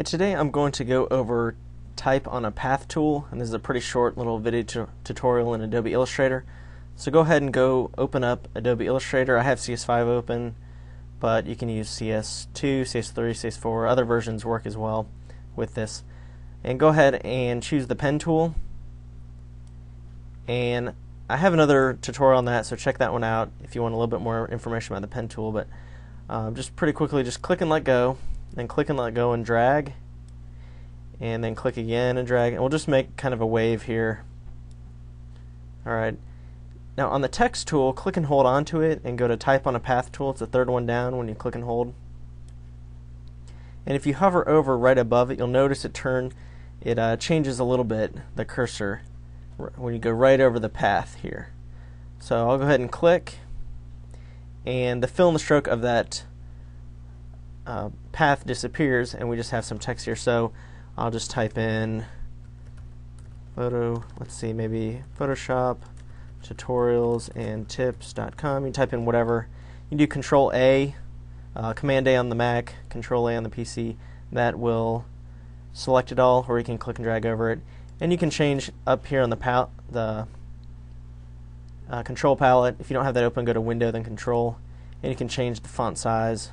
Hey, today I'm going to go over type on a path tool, and this is a pretty short little video tutorial in Adobe Illustrator. So go ahead and go open up Adobe Illustrator. I have CS5 open, but you can use CS2, CS3, CS4. Other versions work as well with this. And go ahead and choose the pen tool. And I have another tutorial on that, so check that one out if you want a little bit more information about the pen tool. But um, just pretty quickly, just click and let go then click and let go and drag and then click again and drag and we'll just make kind of a wave here. Alright. Now on the text tool click and hold onto it and go to type on a path tool. It's the third one down when you click and hold. And if you hover over right above it you'll notice it turn it uh, changes a little bit the cursor when you go right over the path here. So I'll go ahead and click and the fill and the stroke of that uh, path disappears and we just have some text here. So I'll just type in photo, let's see, maybe Photoshop tutorials and tips.com. You type in whatever. You do Control A, uh, Command A on the Mac, Control A on the PC. That will select it all, or you can click and drag over it. And you can change up here on the pal- the uh, control palette. If you don't have that open, go to Window, then Control, and you can change the font size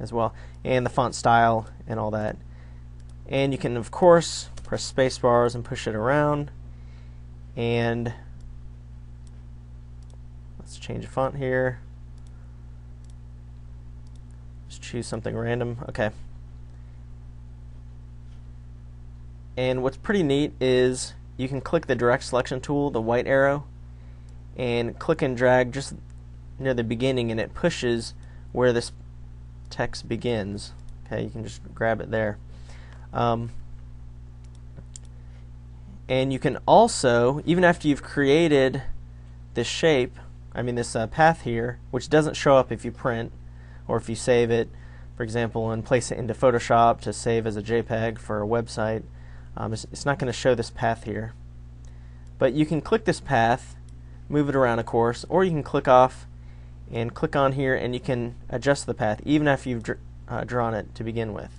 as well, and the font style and all that. And you can, of course, press space bars and push it around. And let's change the font here. Just choose something random. Okay. And what's pretty neat is you can click the direct selection tool, the white arrow, and click and drag just near the beginning, and it pushes where this text begins. Okay, you can just grab it there. Um, and you can also, even after you've created this shape, I mean this uh, path here, which doesn't show up if you print or if you save it, for example, and place it into Photoshop to save as a JPEG for a website, um, it's, it's not going to show this path here. But you can click this path, move it around, of course, or you can click off and click on here and you can adjust the path even after you've dr uh, drawn it to begin with.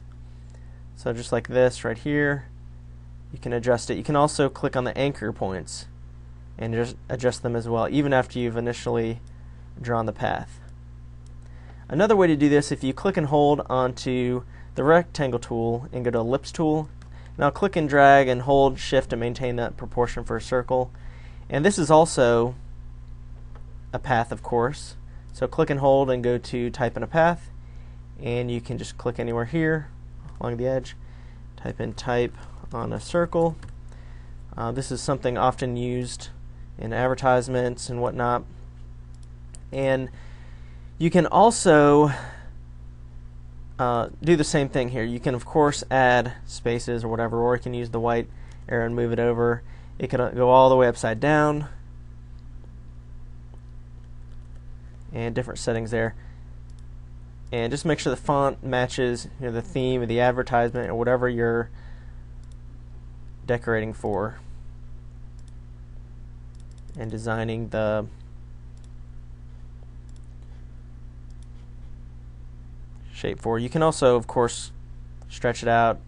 So just like this right here, you can adjust it. You can also click on the anchor points and just adjust them as well, even after you've initially drawn the path. Another way to do this, if you click and hold onto the rectangle tool and go to ellipse tool, now click and drag and hold shift to maintain that proportion for a circle. And this is also a path, of course. So click and hold and go to type in a path. And you can just click anywhere here along the edge. Type in type on a circle. Uh, this is something often used in advertisements and whatnot. And you can also uh, do the same thing here. You can of course add spaces or whatever or you can use the white arrow and move it over. It can go all the way upside down and different settings there. And just make sure the font matches you know, the theme of the advertisement or whatever you're decorating for. And designing the shape for. You can also, of course, stretch it out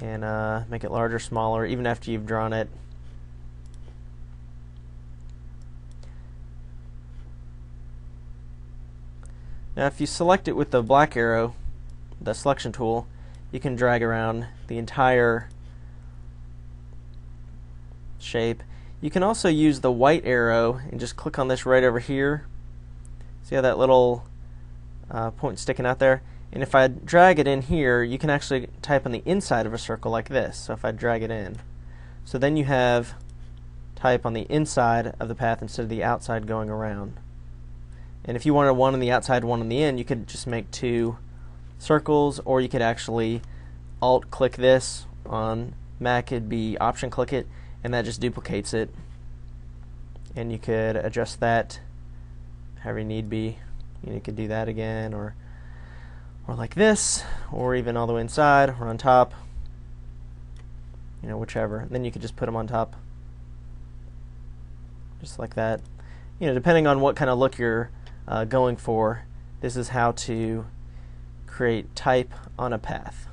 and uh, make it larger, smaller, even after you've drawn it. Now if you select it with the black arrow, the selection tool, you can drag around the entire shape. You can also use the white arrow and just click on this right over here. See how that little uh, point sticking out there? And if I drag it in here, you can actually type on the inside of a circle like this. So if I drag it in. So then you have type on the inside of the path instead of the outside going around. And if you wanted one on the outside, one on the end, you could just make two circles, or you could actually alt click this on Mac. It'd be option click it, and that just duplicates it. And you could adjust that however you need be. You, you could do that again, or or like this, or even all the way inside, or on top. You know, whichever. And then you could just put them on top, just like that. You know, depending on what kind of look you're uh, going for. This is how to create type on a path.